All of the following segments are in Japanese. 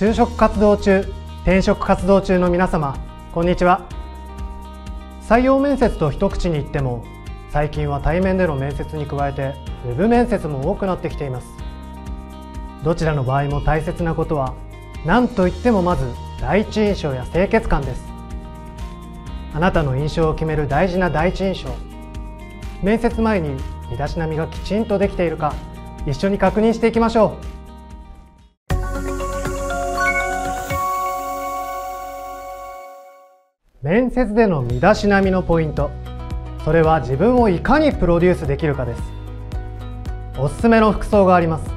就職活動中転職活動中の皆様こんにちは。採用面接と一口に言っても最近は対面での面接に加えて web 面接も多くなってきています。どちらの場合も大切なことは何といってもまず第一印象や清潔感です。あなたの印象を決める大事な第一印象。面接前に身だしなみがきちんとできているか一緒に確認していきましょう。面接での身だしなみのポイント。それは自分をいかにプロデュースできるかです。おすすめの服装があります。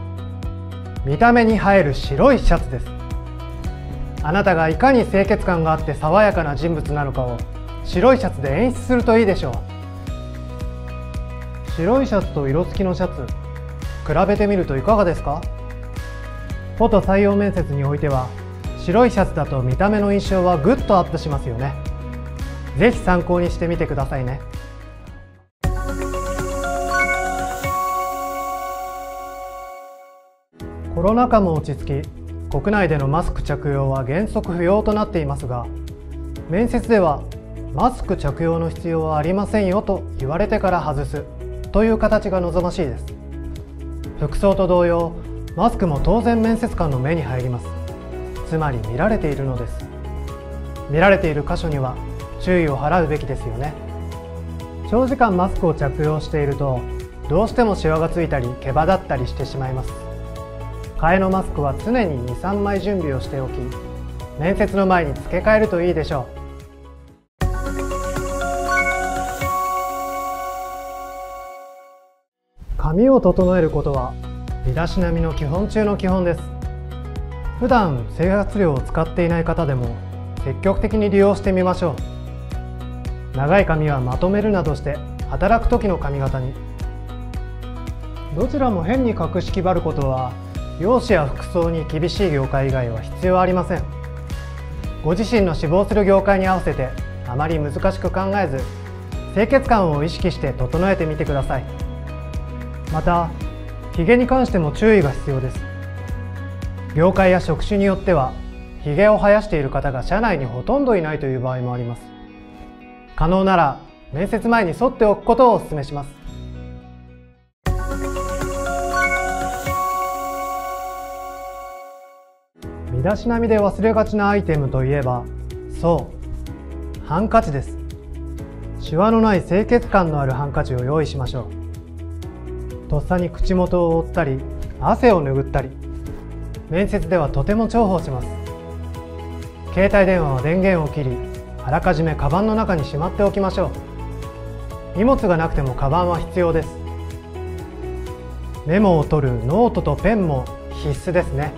見た目に映える白いシャツです。あなたがいかに清潔感があって爽やかな人物なのかを白いシャツで演出するといいでしょう。白いシャツと色付きのシャツ比べてみるといかがですか？フォト採用面接においては白いシャツだと見た目の印象はぐっとアップしますよね。ぜひ参考にしてみてくださいね。コロナ禍も落ち着き国内でのマスク着用は原則不要となっていますが面接ではマスク着用の必要はありませんよと言われてから外すという形が望ましいです。服装と同様マスクも当然面接官の目に入ります。つまり見られているのです。見られている箇所には注意を払うべきですよね。長時間マスクを着用しているとどうしてもシワがついたり毛羽立ったりしてしまいます。替えのマスクは常に23枚準備をしておき面接の前に付け替えるといいでしょう。髪を整えることは身だしなみの基本中の基本です。普段生活量を使っていない方でも積極的に利用してみましょう。長い髪はまとめるなどして働く時の髪型に。どちらも変に隠し気張ることは容姿や服装に厳しい業界以外は必要ありません。ご自身の志望する業界に合わせてあまり難しく考えず清潔感を意識して整えてみてください。またヒゲに関しても注意が必要です。業界や職種によってはヒゲを生やしている方が社内にほとんどいないという場合もあります。可能なら面接前に剃っておくことをお勧めします。身だしなみで忘れがちなアイテムといえばそうハンカチです。シワのない清潔感のあるハンカチを用意しましょう。とっさに口元を覆ったり汗を拭ったり面接ではとても重宝します。携帯電話は電源を切りあらかじめカバンの中にしまっておきましょう。荷物がなくてもカバンは必要です。メモを取るノートとペンも必須ですね。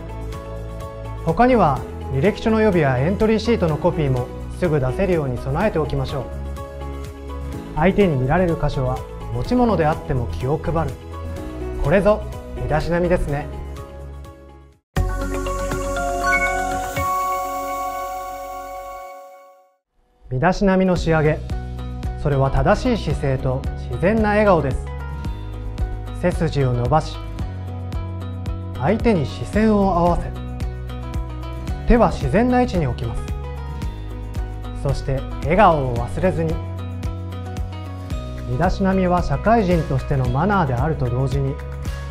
他には履歴書の予備やエントリーシートのコピーもすぐ出せるように備えておきましょう。相手に見られる箇所は持ち物であっても気を配る。これぞ身だしなみですね。身だしなみの仕上げ。それは正しい姿勢と自然な笑顔です。背筋を伸ばし相手に視線を合わせ手は自然な位置に置きます。そして笑顔を忘れずに身だしなみは社会人としてのマナーであると同時に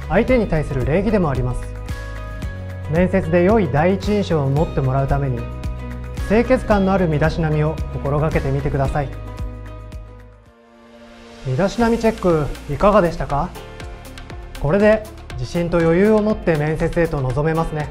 相手に対する礼儀でもあります。面接で良い第一印象を持ってもらうために清潔感のある身だしなみを心がけてみてください。身だしなみチェックいかがでしたか？これで自信と余裕を持って面接へと臨めますね。